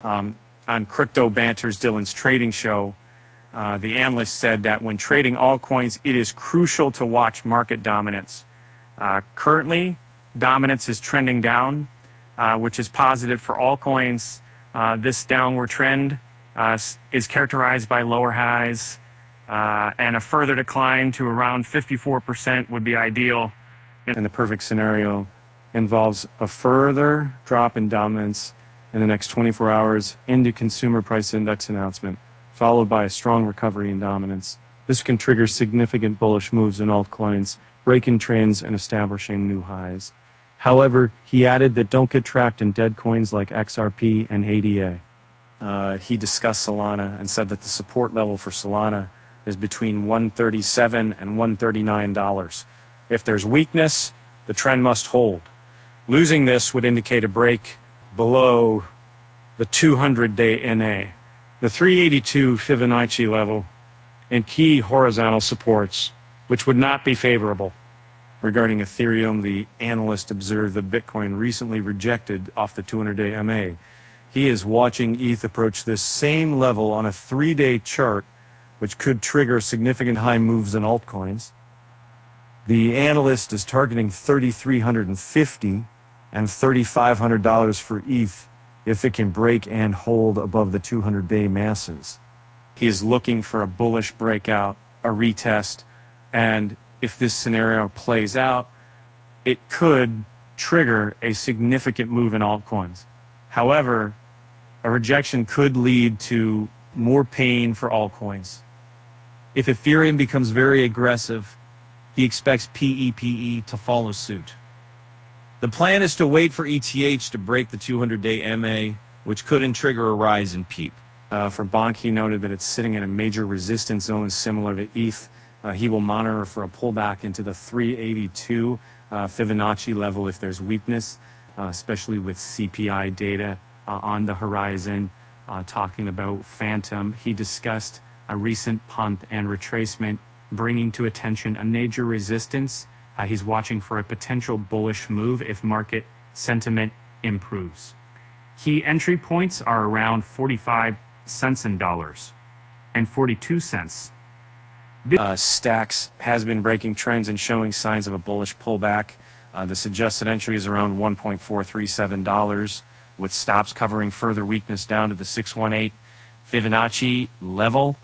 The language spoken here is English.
Um, on Crypto Banter's Dylan's trading show, uh, the analyst said that when trading altcoins, it is crucial to watch market dominance. Uh, currently, dominance is trending down, uh, which is positive for altcoins. Uh, this downward trend uh, is characterized by lower highs, uh, and a further decline to around 54% would be ideal. And the perfect scenario involves a further drop in dominance in the next 24 hours into consumer price index announcement, followed by a strong recovery in dominance. This can trigger significant bullish moves in altcoins, breaking trends and establishing new highs. However, he added that don't get trapped in dead coins like XRP and ADA. Uh, he discussed Solana and said that the support level for Solana is between 137 and 139 dollars. If there's weakness, the trend must hold. Losing this would indicate a break below the 200-day MA, the 382 Fibonacci level, and key horizontal supports, which would not be favorable. Regarding Ethereum, the analyst observed that Bitcoin recently rejected off the 200-day MA. He is watching ETH approach this same level on a three-day chart, which could trigger significant high moves in altcoins. The analyst is targeting 3,350 and $3,500 for ETH if it can break and hold above the 200-day masses. He is looking for a bullish breakout, a retest, and if this scenario plays out, it could trigger a significant move in altcoins. However, a rejection could lead to more pain for altcoins. If Ethereum becomes very aggressive, he expects PEPE to follow suit. The plan is to wait for ETH to break the 200-day MA, which couldn't trigger a rise in PEPE. Uh, for Bonk, he noted that it's sitting in a major resistance zone similar to ETH. Uh, he will monitor for a pullback into the 382 uh, Fibonacci level if there's weakness, uh, especially with CPI data uh, on the horizon. Uh, talking about Fantom, he discussed a recent pump and retracement, bringing to attention a major resistance uh, he's watching for a potential bullish move if market sentiment improves. Key entry points are around 45 cents in dollars and 42 cents. Uh, Stacks has been breaking trends and showing signs of a bullish pullback. Uh, the suggested entry is around $1.437, with stops covering further weakness down to the 618 Fibonacci level.